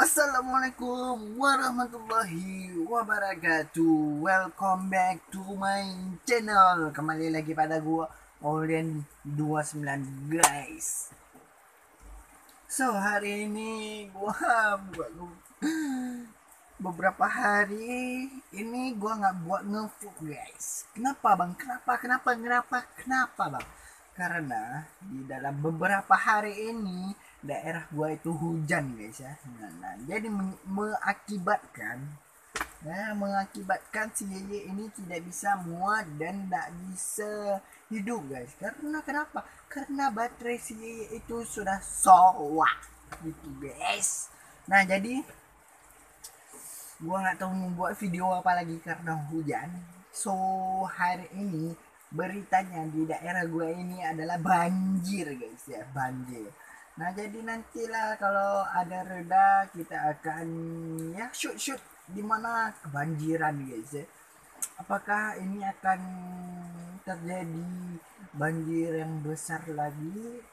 Assalamualaikum warahmatullahi wabarakatuh Welcome back to my channel Kembali lagi pada gua Olien 29 guys So hari ini gua buat beberapa hari ini gua nggak buat ngevlog guys Kenapa bang? Kenapa? Kenapa? Kenapa? Kenapa bang? Karena di dalam beberapa hari ini daerah gua itu hujan guys ya. Nah, nah jadi mengakibatkan nah mengakibatkan si Yeye ini tidak bisa muat dan tidak bisa hidup guys. Karena kenapa? Karena baterai si Yeye itu sudah soak gitu guys. Nah jadi gua nggak tahu membuat video apa lagi karena hujan. So hari ini beritanya di daerah gua ini adalah banjir guys ya banjir Nah jadi nantilah kalau ada reda kita akan ya shoot shoot di mana kebanjiran guys ya. Apakah ini akan terjadi banjir yang besar lagi?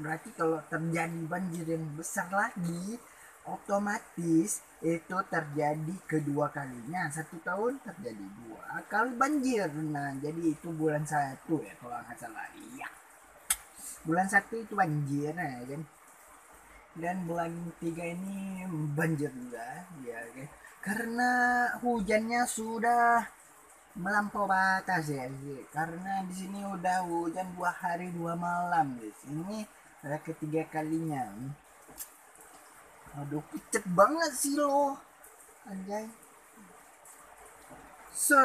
Berarti kalau terjadi banjir yang besar lagi, otomatis itu terjadi kedua kalinya satu tahun terjadi dua kali banjir nah jadi itu bulan satu ya kalau nggak salah iya bulan satu itu banjir ya kan? Dan bulan tiga ini banjir juga ya kan karena hujannya sudah melampau batas ya karena di sini udah hujan dua hari dua malam guys ini ada ketiga kalinya. Aduh pucet banget sih lo anjay so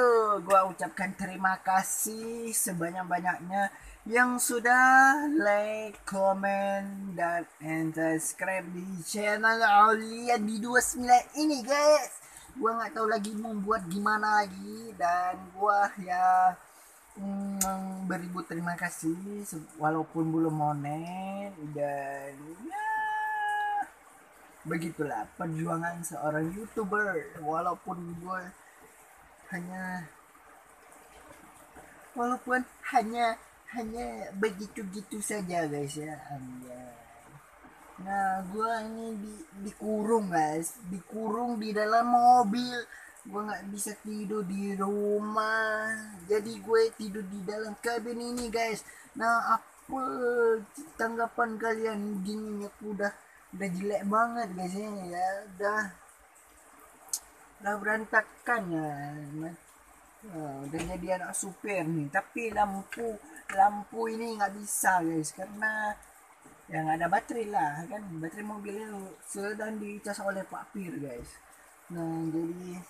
gua ucapkan terima kasih sebanyak-banyaknya yang sudah like, comment, dan subscribe di channel Aulia di 29 ini guys. Gua nggak tahu lagi mau buat gimana lagi dan gua ya mm, beribu terima kasih walaupun belum monet dan ya begitulah perjuangan seorang youtuber. Walaupun gue hanya walaupun hanya hanya begitu-gitu saja guys ya. Anjay. nah gue ini di, dikurung guys. Dikurung di dalam mobil. Gue nggak bisa tidur di rumah. Jadi gue tidur di dalam kabin ini guys. Nah apa tanggapan kalian? Aku udah udah jelek banget guys ya. Udah udah berantakan ya nah, udah jadi anak supir nih. Tapi lampu lampu ini nggak bisa guys karena ya nggak ada baterai lah kan? Baterai mobil itu sedang dicas oleh Pak Pir guys. Nah jadi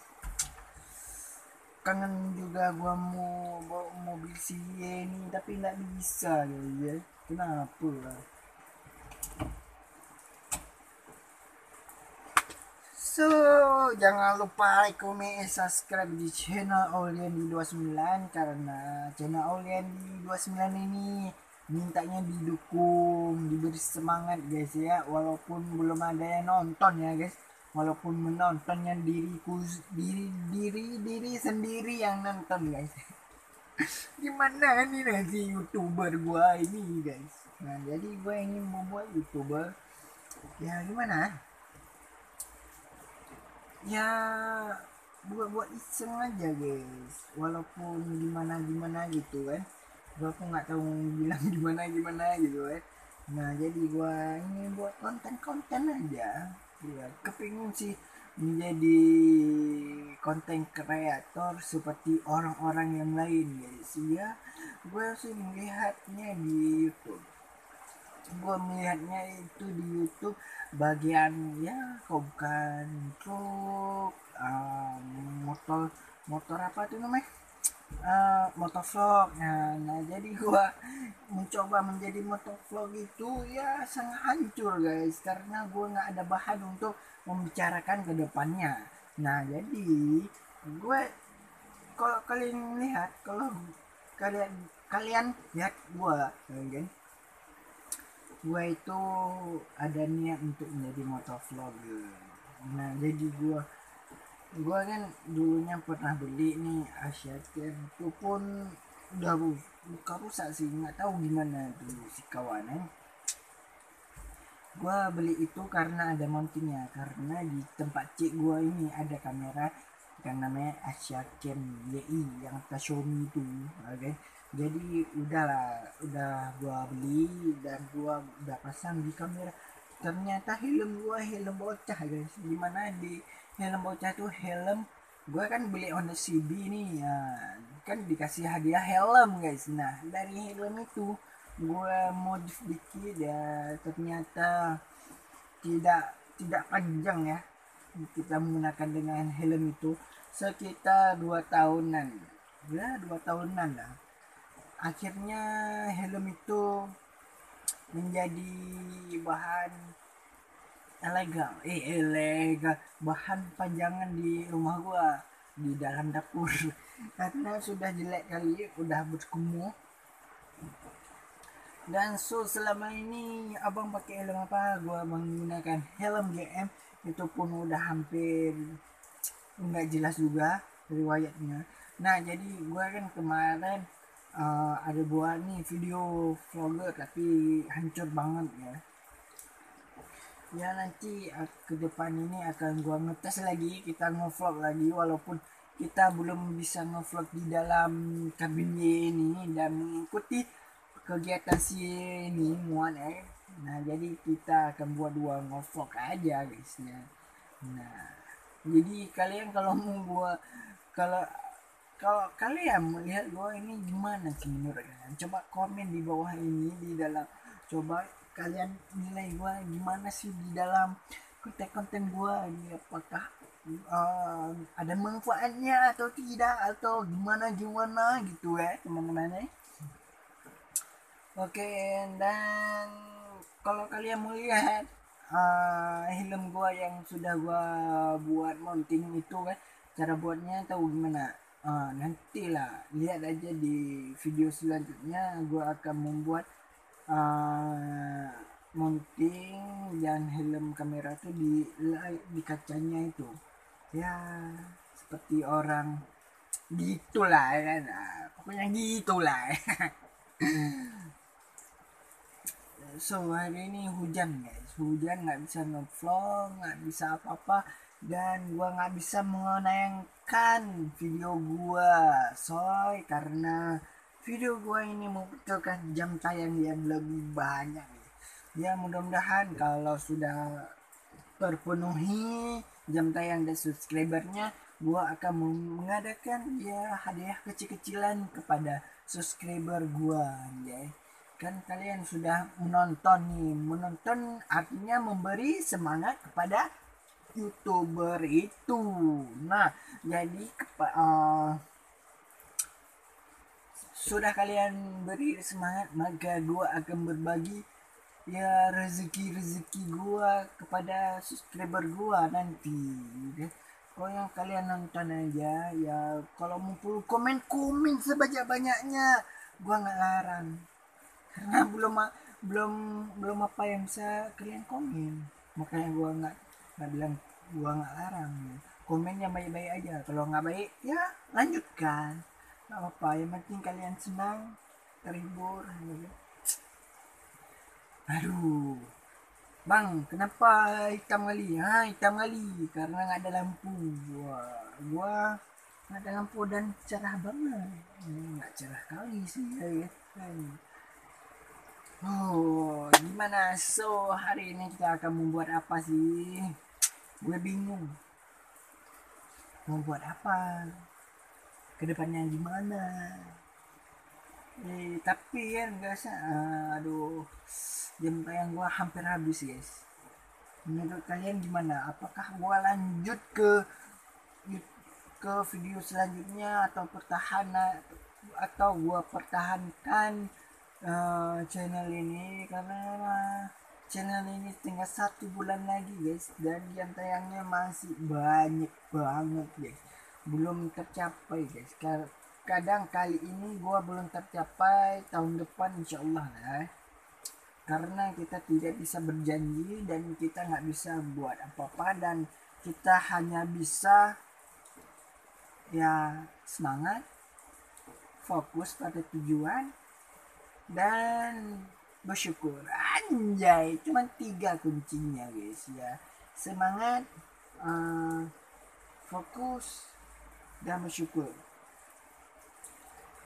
kangen juga gua mau bawa mobil si ini tapi nggak bisa guys ya. Kenapa? lah So, jangan lupa like, comment, subscribe di channel Olian di 29 karena channel Olian di 29 ini mintanya didukung, diberi semangat guys ya, walaupun belum ada yang nonton ya guys. Walaupun menontonnya diriku diri diri diri sendiri yang nonton guys. Gimana nih nanti youtuber gua ini guys. Nah, jadi gua ingin membuat youtuber ya gimana? Ya buat buat iseng aja guys. Walaupun gimana gimana gitu kan gua aku nggak tahu bilang gimana gimana gitu kan nah jadi gua ini buat konten-konten aja. Ya kepingin sih menjadi konten kreator seperti orang-orang yang lain guys. Ya gue sih melihatnya di YouTube gue melihatnya itu di YouTube bagian ya kok bukan truk um, motor motor apa tuh namanya? Uh, motovlog. Nah, nah jadi gue mencoba menjadi motovlog itu ya sangat hancur guys. Karena gue nggak ada bahan untuk membicarakan ke depannya. Nah jadi gue kalau kalian lihat kalau kalian kalian lihat gue kan gue itu ada niat untuk menjadi motovlogger. Nah jadi gue gue kan dulunya pernah beli nih Asia itu pun udah buka rusak sih nggak tahu gimana tuh si kawannya. Gua beli itu karena ada mountingnya karena di tempat cik gua ini ada kamera yang namanya Asia Cam YI yang Xiaomi itu oke. okay? Jadi udahlah udah gua beli dan gua udah pasang di kamera. Ternyata helm gua helm bocah guys. Di mana di helm bocah tuh helm? Gua kan beli Honda CB ini ya. Kan dikasih hadiah helm guys. Nah dari helm itu gue modif dikit ya. Ternyata tidak tidak panjang ya. Kita menggunakan dengan helm itu sekitar dua tahunan. Ya dua tahunan lah akhirnya helm itu menjadi bahan ilegal eh ilegal bahan panjangan di rumah gua di dalam dapur. Karena sudah jelek kali udah berkumuh dan so selama ini abang pakai helm apa? Gua menggunakan helm GM itu pun udah hampir nggak jelas juga riwayatnya. Nah jadi gua kan kemarin uh, ada buat nih video vlogger tapi hancur banget ya. Ya nanti uh, ke depan ini akan gua ngetes lagi kita ngevlog lagi walaupun kita belum bisa ngevlog di dalam kabinnya ini dan mengikuti kegiatan si ini muan eh nah jadi kita akan buat dua ngevlog aja guys ya. Nah jadi kalian kalau mau buat kalau kalau kalian melihat gua ini gimana sih menurut kalian? Coba komen di bawah ini di dalam. Coba kalian nilai gua gimana sih di dalam konten-konten gua ini? Apakah uh, ada manfaatnya atau tidak? Atau gimana gimana gitu ya teman-teman ya Oke, dan kalau kalian mau lihat uh, helm gua yang sudah gua buat mounting itu kan, cara buatnya tahu gimana? Uh, nantilah. Lihat aja di video selanjutnya. Gua akan membuat uh, mounting dan helm kamera itu di di kacanya itu. Ya seperti orang gitulah ya kan? Nah, pokoknya gitulah so hari ini hujan guys. Hujan nggak bisa ngevlog nggak bisa apa-apa. Dan gua nggak bisa menayangkan video gua. Soy karena video gua ini membutuhkan jam tayang yang lebih banyak. Ya mudah-mudahan kalau sudah terpenuhi jam tayang dan subscribernya gua akan mengadakan ya hadiah kecil-kecilan kepada subscriber gua ya kan kalian sudah menonton nih. Menonton artinya memberi semangat kepada youtuber itu. Nah jadi uh, sudah kalian beri semangat maka gua akan berbagi ya rezeki rezeki gua kepada subscriber gua nanti. Kalau yang kalian nonton aja ya kalau mau komen komen sebanyak banyaknya gua nggak larang belum belum belum apa yang bisa kalian komen. Makanya gua nggak nggak bilang gua nggak larang. Komennya baik-baik aja. Kalau nggak baik ya lanjutkan. Nggak apa yang penting kalian senang terhibur gitu. aduh. Bang kenapa hitam kali? Ha hitam kali. Karena nggak ada lampu. Gua gua nggak ada lampu dan cerah banget. Nggak cerah kali sih ya kan Oh, gimana? So, hari ini kita akan membuat apa sih? Gue bingung. Mau buat apa? Ke depannya gimana? Eh, tapi ya enggak. Uh, aduh, jam tayang gue hampir habis guys. Menurut kalian gimana? Apakah gue lanjut ke ke video selanjutnya atau pertahanan atau gue pertahankan uh, channel ini karena channel ini tinggal satu bulan lagi guys. Dan yang tayangnya masih banyak banget guys. Belum tercapai guys. Kadang kali ini gua belum tercapai tahun depan insya Allah lah karena kita tidak bisa berjanji dan kita nggak bisa buat apa-apa dan kita hanya bisa ya semangat fokus pada tujuan dan bersyukur. Anjay cuma tiga kuncinya guys ya. Semangat uh, fokus dan bersyukur.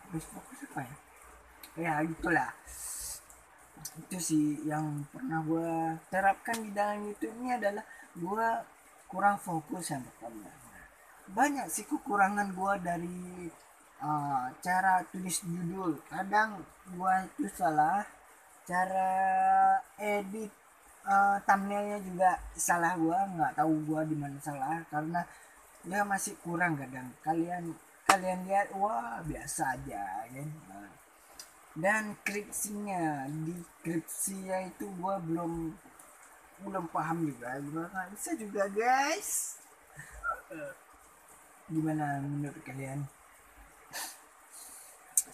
Terus fokus apa ya? Ya gitulah itu sih yang pernah gue terapkan di dalam YouTube. Ini adalah gue kurang fokus yang pertama banyak sih kekurangan gue dari uh, cara tulis judul. Kadang gue itu salah. Cara edit uh, thumbnailnya juga salah gue nggak tahu gue di mana salah. Karena dia masih kurang kadang. Kalian kalian lihat wah biasa aja kan? Nah, dan kripsinya di kripsinya itu gua belum belum paham juga gimana. Bisa juga guys. Gimana menurut kalian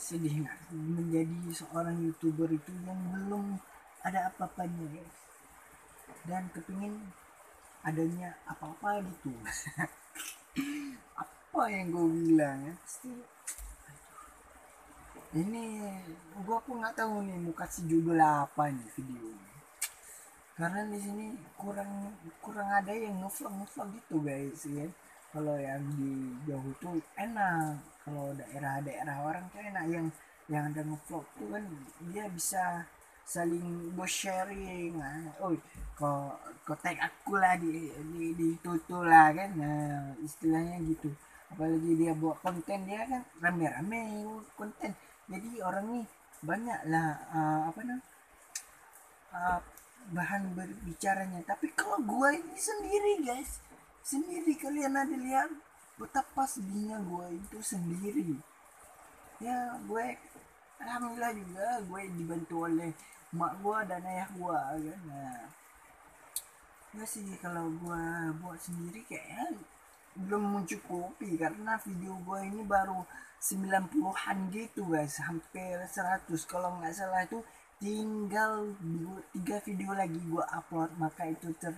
sedih. Menjadi seorang youtuber itu yang belum ada apa-apanya guys dan kepingin adanya apa-apa gitu. Apa yang gue bilang ya pasti ini gua pun nggak tahu nih mau kasih judul apa nih video ini karena di sini kurang kurang ada yang ngevlog ngevlog gitu guys ya kalau yang di jauh tuh enak. Kalau daerah-daerah orang tuh enak. Yang yang ada ngevlog tuh kan dia bisa saling go sharing oh kok kok tag aku lah di di, di tutu lah kan. Nah istilahnya gitu. Apalagi dia buat konten dia kan rame-rame konten. Jadi orang nih banyak lah uh, apa namanya uh, bahan berbicaranya. Tapi kalau gue ini sendiri guys sendiri kalian ada lihat betapa sedihnya gue itu sendiri. Ya gue alhamdulillah juga gue dibantu oleh mak gue dan ayah gue kan. Nah ya sih kalau gue buat sendiri kayak belum mencukupi karena video gue ini baru 90-an gitu guys. Hampir 100 kalau nggak salah itu tinggal dua, tiga video lagi gua upload maka itu ter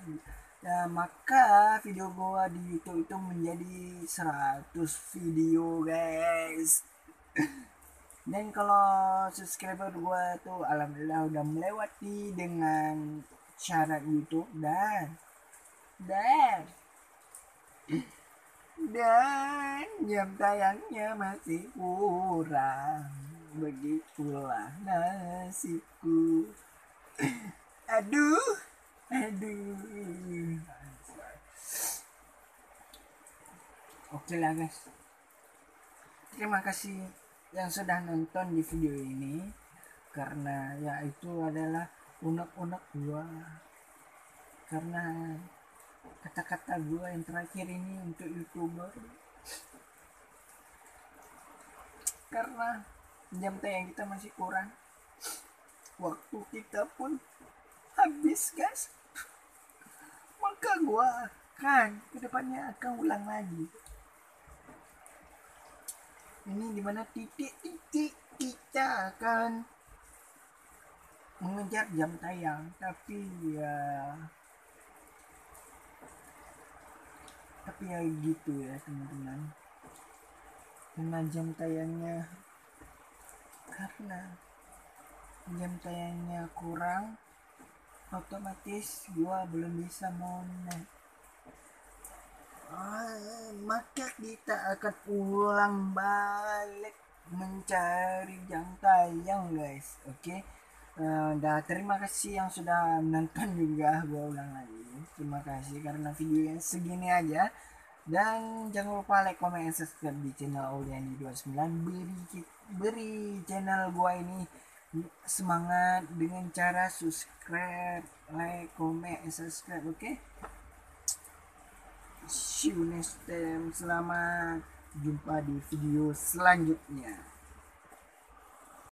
ya, maka video gua di YouTube itu menjadi 100 video guys. Dan kalau subscriber gua tuh alhamdulillah udah melewati dengan syarat YouTube dan dan dan jam tayangnya masih kurang. Begitulah nasibku. Aduh aduh. Oke lah guys. Terima kasih yang sudah nonton di video ini karena ya itu adalah unek-unek gua. Karena kata-kata gue yang terakhir ini untuk youtuber. Karena jam tayang kita masih kurang. Waktu kita pun habis guys. Maka gue akan ke depannya akan ulang lagi. Ini di mana titik-titik kita akan mengejar jam tayang. Tapi ya tapi ya gitu ya teman-teman. Karena jam tayangnya karena jam tayangnya kurang otomatis gua belum bisa monet. Maka kita akan ulang balik mencari jam tayang guys. Oke? Okay? uh, dah terima kasih yang sudah nonton juga. Gue ulang lagi. Terima kasih karena video yang segini aja. Dan jangan lupa like, comment, subscribe di channel Auliani 29 beri beri channel gue ini semangat dengan cara subscribe like comment and subscribe oke okay? see you next time selamat jumpa di video selanjutnya